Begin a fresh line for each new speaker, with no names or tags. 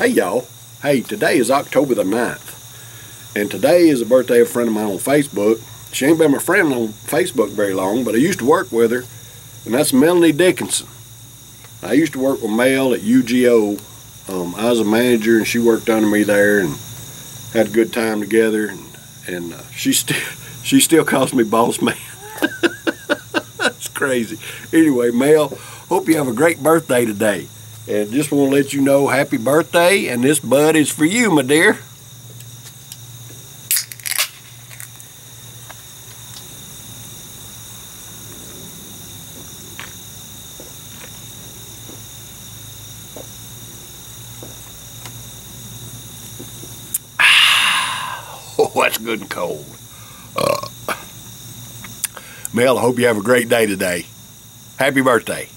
Hey y'all. Hey, today is October the 9th. And today is the birthday of a friend of mine on Facebook. She ain't been my friend on Facebook very long, but I used to work with her. And that's Melanie Dickinson. I used to work with Mel at UGO. Um, I was a manager and she worked under me there and had a good time together. And, and uh, she, still she still calls me boss man. that's crazy. Anyway, Mel, hope you have a great birthday today. And just want to let you know happy birthday, and this bud is for you, my dear. Oh, that's good and cold. Uh, Mel, I hope you have a great day today. Happy birthday.